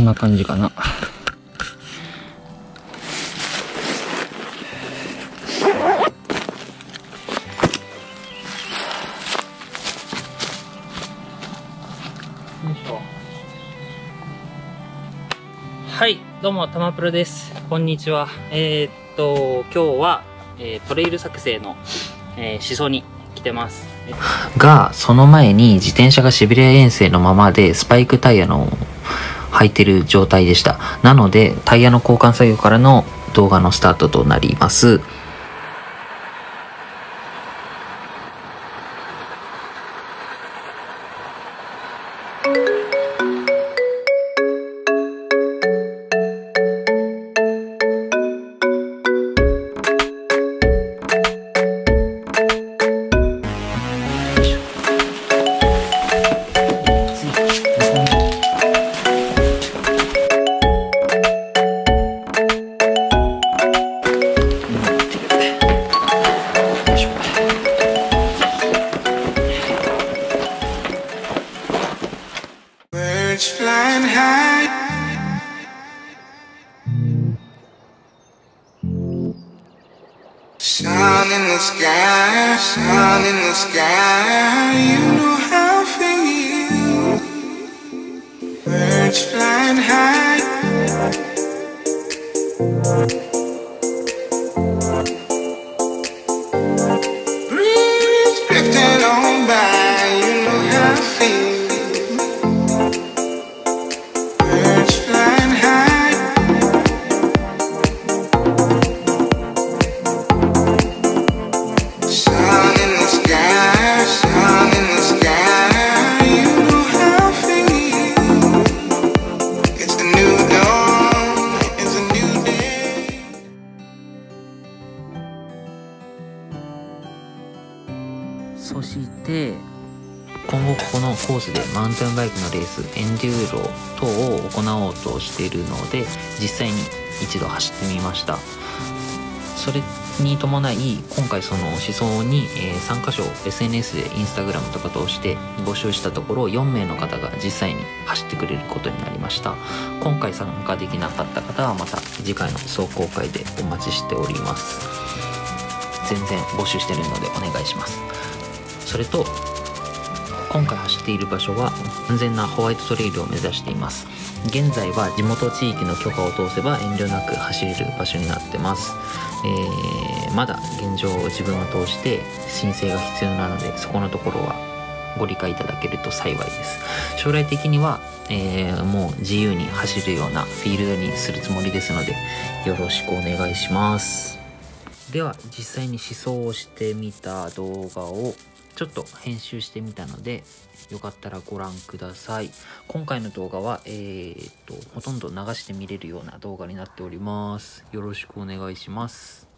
こんな感じかな。はい、どうも、たまプロです。こんにちは。えー、っと、今日は、えー、トレイル作成の、えー、思想に来てます。が、その前に自転車がシベリア遠征のままで、スパイクタイヤの履いてる状態でした。なので、タイヤの交換作業からの動画のスタートとなります。sky, sun in the sky, you know how I feel. Birds flying high. Breeze drifting on by, you know how I feel. コースでマウンテンバイクのレースエンデューロ等を行おうとしているので実際に一度走ってみました。それに伴い今回その思想に、え3箇所 SNS でインスタグラムとか通して募集したところ4名の方が実際に走ってくれることになりました。今回参加できなかった方はまた次回の壮行会でお待ちしております。全然募集してるのでお願いします。それと今回走っている場所は安全なホワイトトレイルを目指しています。現在は地元地域の許可を通せば遠慮なく走れる場所になってます、えー、まだ現状を自分を通して申請が必要なのでそこのところはご理解いただけると幸いです。将来的には、えー、もう自由に走るようなフィールドにするつもりですのでよろしくお願いします。では実際に思想をしてみた動画をちょっと編集してみたので、よかったらご覧ください。今回の動画は、えー、っと、ほとんど流して見れるような動画になっております。よろしくお願いします。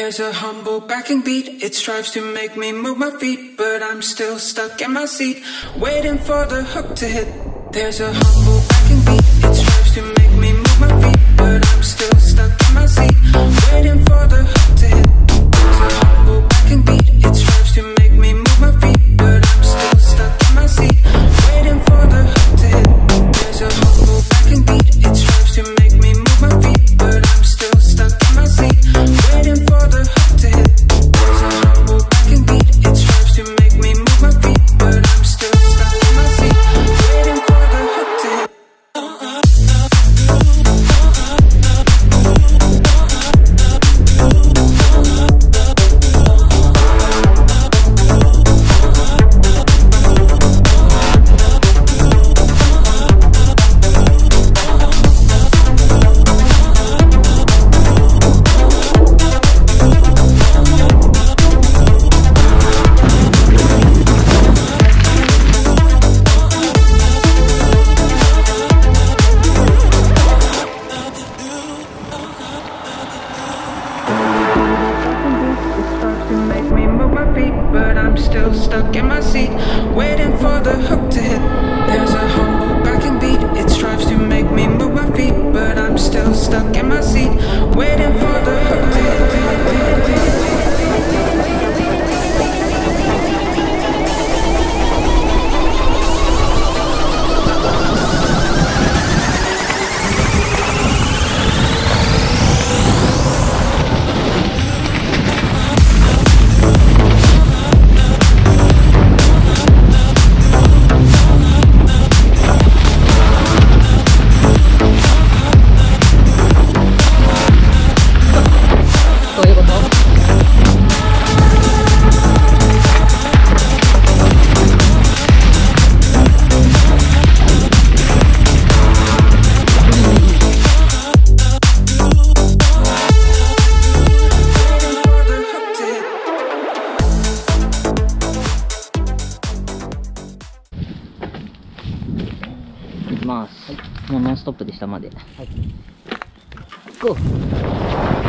There's a humble backing beat, it strives to make me move my feet, but I'm still stuck in my seat, waiting for the hook to hit. There's a humble トップでしたまで。はい。ゴー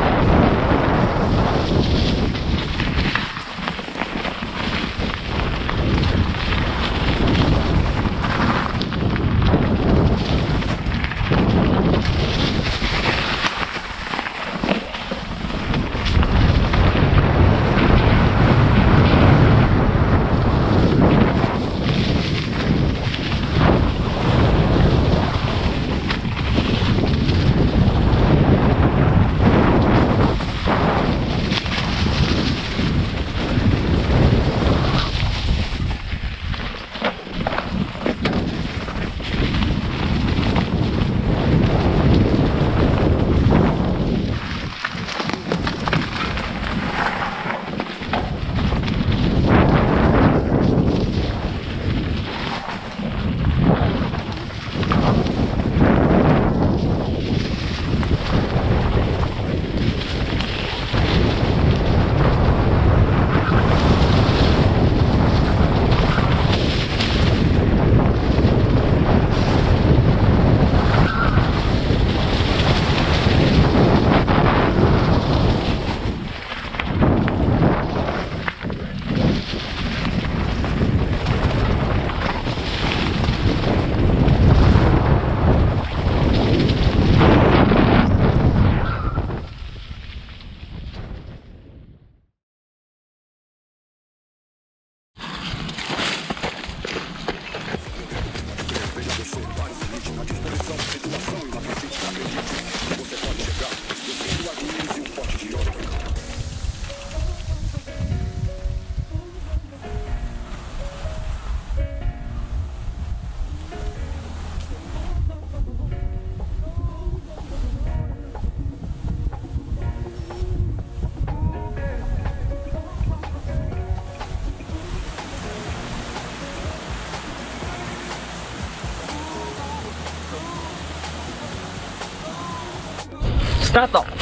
スタート。